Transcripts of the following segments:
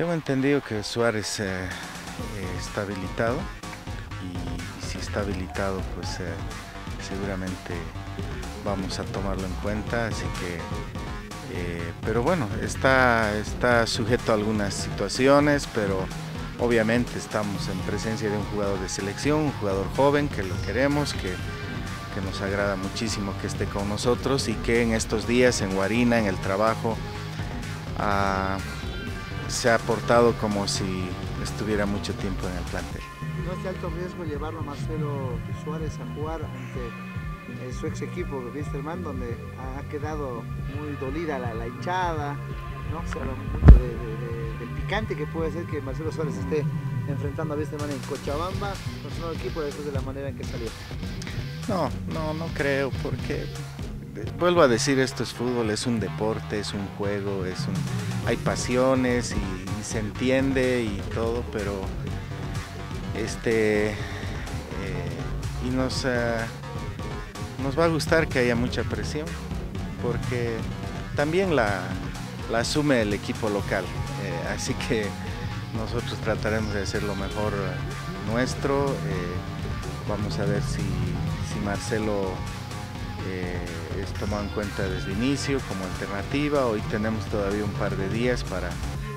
Tengo entendido que Suárez eh, está habilitado y, si está habilitado pues seguramente vamos a tomarlo en cuenta, así que, pero bueno, está, sujeto a algunas situaciones, pero obviamente estamos en presencia de un jugador de selección, un jugador joven que lo queremos, que que nos agrada muchísimo que esté con nosotros y que en estos días en Guarina, en el trabajo, ah, se ha portado como si estuviera mucho tiempo en el plantel. ¿No es de alto riesgo llevarlo a Marcelo Suárez a jugar ante eh, su ex equipo, Wisterman, donde ha quedado muy dolida la, hinchada? ¿no? Se habla mucho del picante que puede ser que Marcelo Suárez esté enfrentando a Wisterman en Cochabamba con su nuevo equipo después de la manera en que salió. No, no, no creo, porque vuelvo a decir, esto es fútbol, es un deporte, es un juego, es un, hay pasiones y, se entiende y todo, pero este eh, y nos, eh, nos va a gustar que haya mucha presión, porque también la, asume el equipo local, eh, así que nosotros trataremos de hacer lo mejor nuestro, vamos a ver si si Marcelo eh, tomado en cuenta desde inicio como alternativa. Hoy tenemos todavía un par de días para,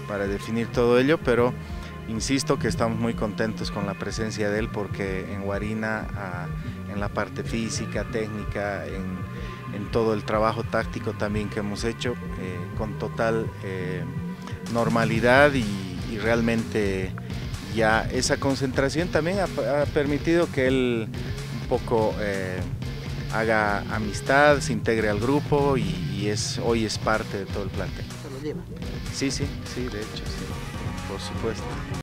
para definir todo ello, pero insisto que estamos muy contentos con la presencia de él porque en Guarina, en la parte física, técnica, en, todo el trabajo táctico también que hemos hecho, eh, con total eh, normalidad y, realmente ya esa concentración también ha permitido que él poco eh, haga amistad, se integre al grupo y, es, hoy es parte de todo el plantel. ¿Se lo lleva? Sí, sí, sí, de hecho, sí, por supuesto.